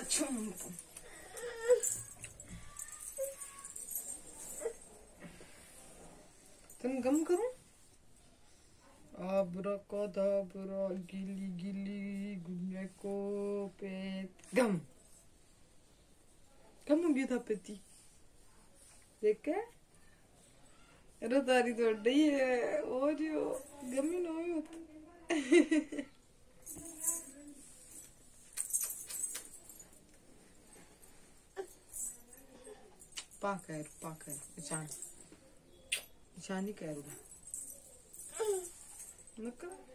Yaşım. तुम गम करो। आबरा का दाबरा गिली गिली गुन्ने को पेट। गम। हो गया था पेटी देख के अरे तारी तो अड्डी है, और Pakai, ican. Ican ni kaya udah. Naka.